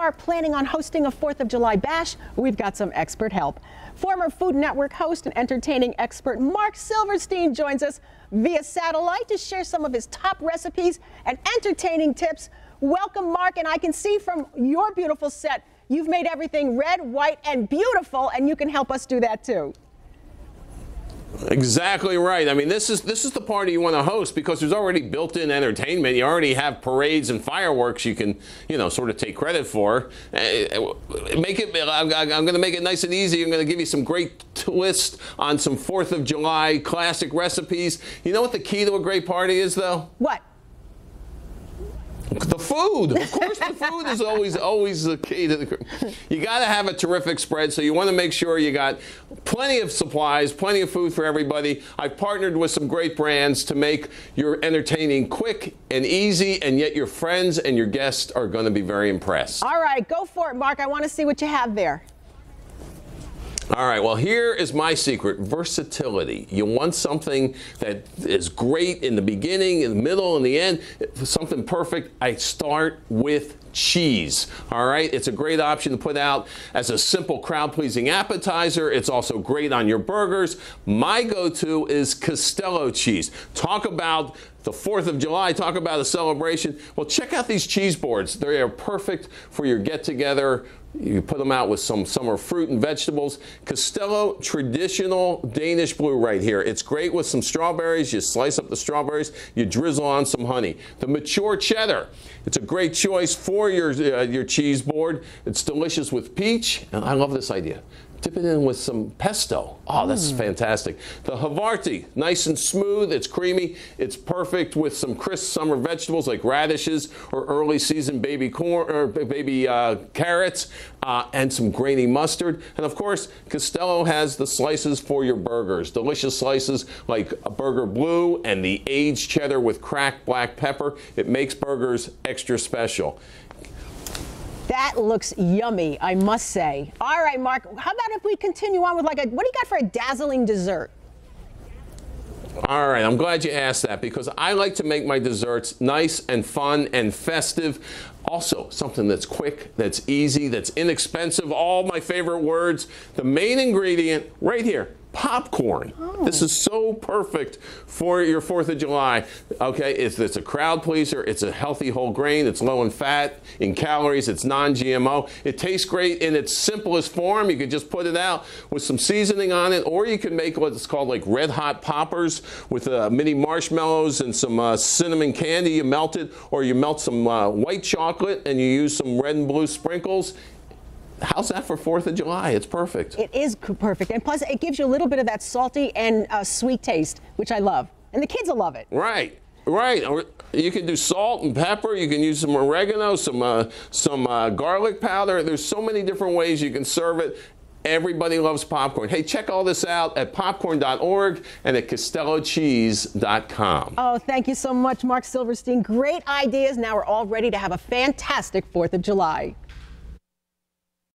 are planning on hosting a 4th of July bash, we've got some expert help. Former Food Network host and entertaining expert Marc Silverstein joins us via satellite to share some of his top recipes and entertaining tips. Welcome, Marc, and I can see from your beautiful set, you've made everything red, white, and beautiful, and you can help us do that too. Exactly right. I mean, this is this is the party you want to host because there's already built-in entertainment. You already have parades and fireworks you can, you know, sort of take credit for. Uh, make it. I'm, I'm going to make it nice and easy. I'm going to give you some great twist on some Fourth of July classic recipes. You know what the key to a great party is, though? What? The food, of course, the food is always always the key to the. You got to have a terrific spread, so you want to make sure you got plenty of supplies, plenty of food for everybody. I've partnered with some great brands to make your entertaining quick and easy, and yet your friends and your guests are going to be very impressed. All right, go for it, Marc. I want to see what you have there. All right, well, here is my secret versatility. You want something that is great in the beginning, in the middle, and the end, something perfect. I start with cheese. All right, it's a great option to put out as a simple crowd pleasing appetizer. It's also great on your burgers. My go to is Castello cheese. Talk about the 4th of July, talk about a celebration. Well, check out these cheese boards. They are perfect for your get together you put them out with some summer fruit and vegetables. Castello, traditional Danish blue right here. It's great with some strawberries. You slice up the strawberries, you drizzle on some honey. The mature cheddar. It's a great choice for your, uh, your cheese board. It's delicious with peach. And I love this idea. Dip it in with some pesto. Oh, that's mm. fantastic. The Havarti, nice and smooth. It's creamy. It's perfect with some crisp summer vegetables like radishes or early season baby corn or baby uh, carrots uh, and some grainy mustard. And of course, Castello has the slices for your burgers. Delicious slices like a burger blue and the aged cheddar with cracked black pepper. It makes burgers extra special. That looks yummy, I must say. All right, Marc, how about if we continue on with like a, what do you got for a dazzling dessert? All right, I'm glad you asked that because I like to make my desserts nice and fun and festive. Also, something that's quick, that's easy, that's inexpensive, all my favorite words. The main ingredient right here popcorn. Oh. This is so perfect for your 4th of July. Okay, it's, it's a crowd pleaser. It's a healthy whole grain. It's low in fat, in calories. It's non-GMO. It tastes great in its simplest form. You can just put it out with some seasoning on it, or you can make what's called like red hot poppers with uh, mini marshmallows and some uh, cinnamon candy. You melt it, or you melt some uh, white chocolate and you use some red and blue sprinkles how's that for Fourth of July? It's perfect. It is perfect, and plus it gives you a little bit of that salty and uh, sweet taste, which I love, and the kids will love it. Right. Right. You can do salt and pepper. You can use some oregano, some uh, some uh, garlic powder. There's so many different ways you can serve it. Everybody loves popcorn. Hey, check all this out at popcorn.org and at CastelloCheese.com. Oh, thank you so much, Marc Silverstein. Great ideas. Now we're all ready to have a fantastic 4th of July.